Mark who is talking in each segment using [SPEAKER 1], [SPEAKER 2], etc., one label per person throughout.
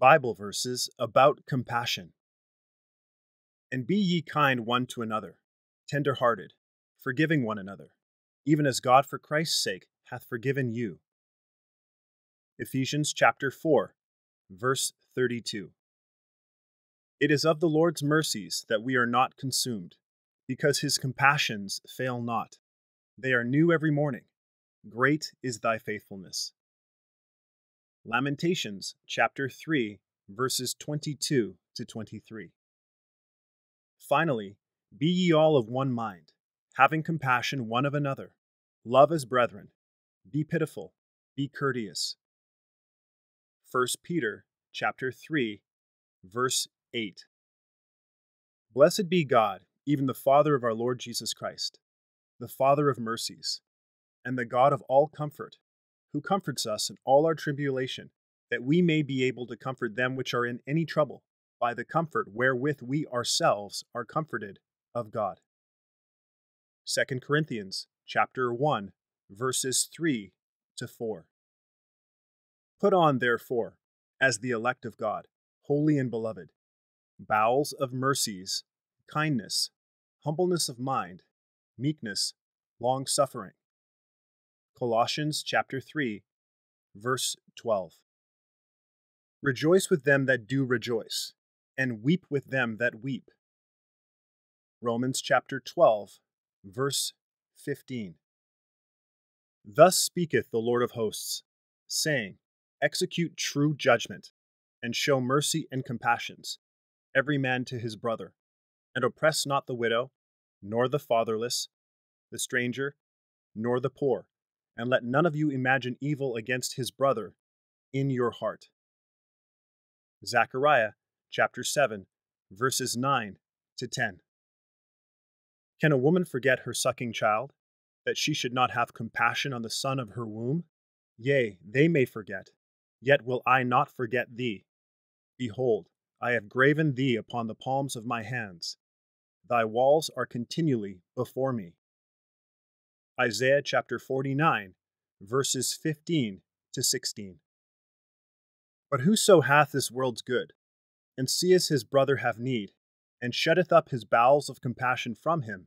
[SPEAKER 1] Bible verses about compassion. And be ye kind one to another, tender hearted, forgiving one another, even as God for Christ's sake hath forgiven you. Ephesians chapter 4, verse 32. It is of the Lord's mercies that we are not consumed, because his compassions fail not. They are new every morning. Great is thy faithfulness. Lamentations chapter 3, verses 22 to 23. Finally, be ye all of one mind, having compassion one of another, love as brethren, be pitiful, be courteous. 1 Peter chapter 3, verse 8. Blessed be God, even the Father of our Lord Jesus Christ, the Father of mercies, and the God of all comfort who comforts us in all our tribulation, that we may be able to comfort them which are in any trouble, by the comfort wherewith we ourselves are comforted of God. 2 Corinthians chapter 1 verses 3 to 4. Put on therefore as the elect of God, holy and beloved, bowels of mercies, kindness, humbleness of mind, meekness, long suffering, Colossians chapter 3, verse 12. Rejoice with them that do rejoice, and weep with them that weep. Romans chapter 12, verse 15. Thus speaketh the Lord of hosts, saying, Execute true judgment, and show mercy and compassions, every man to his brother, and oppress not the widow, nor the fatherless, the stranger, nor the poor and let none of you imagine evil against his brother in your heart. Zechariah chapter 7, verses 9 to 10. Can a woman forget her sucking child, that she should not have compassion on the son of her womb? Yea, they may forget, yet will I not forget thee. Behold, I have graven thee upon the palms of my hands. Thy walls are continually before me. Isaiah chapter 49, verses 15 to 16. But whoso hath this world's good, and seeth his brother have need, and shutteth up his bowels of compassion from him,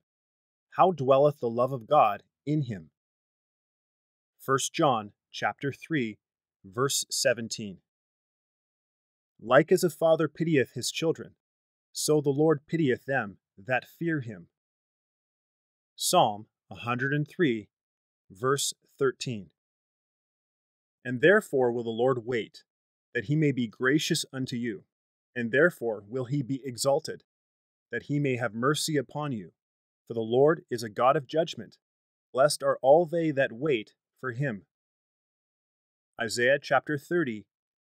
[SPEAKER 1] how dwelleth the love of God in him? 1 John chapter 3, verse 17. Like as a father pitieth his children, so the Lord pitieth them that fear him. Psalm 103, verse 13. And therefore will the Lord wait, that he may be gracious unto you, and therefore will he be exalted, that he may have mercy upon you. For the Lord is a God of judgment. Blessed are all they that wait for him. Isaiah chapter 30,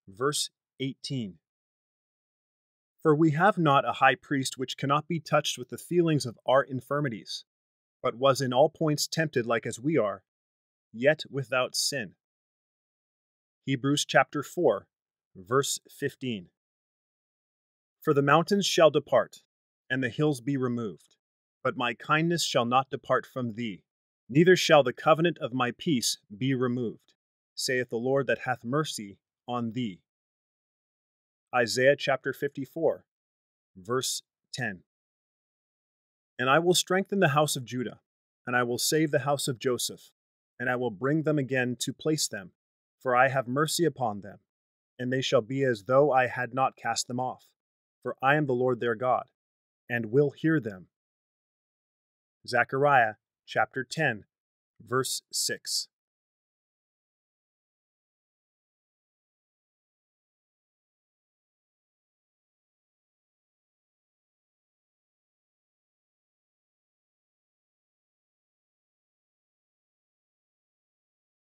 [SPEAKER 1] verse 18. For we have not a high priest which cannot be touched with the feelings of our infirmities but was in all points tempted like as we are, yet without sin. Hebrews chapter 4, verse 15. For the mountains shall depart, and the hills be removed, but my kindness shall not depart from thee, neither shall the covenant of my peace be removed, saith the Lord that hath mercy on thee. Isaiah chapter 54, verse 10. And I will strengthen the house of Judah, and I will save the house of Joseph, and I will bring them again to place them, for I have mercy upon them, and they shall be as though I had not cast them off, for I am the Lord their God, and will hear them. Zechariah chapter 10, verse 6.